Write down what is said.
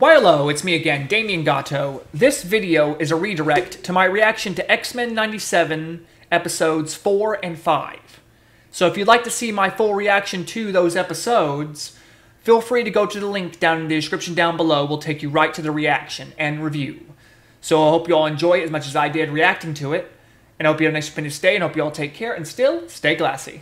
Why hello, it's me again, Damien Gato. This video is a redirect to my reaction to X-Men 97 episodes 4 and 5. So if you'd like to see my full reaction to those episodes, feel free to go to the link down in the description down below. We'll take you right to the reaction and review. So I hope you all enjoy it as much as I did reacting to it. And I hope you have a nice finished day, and hope you all take care and still stay glassy.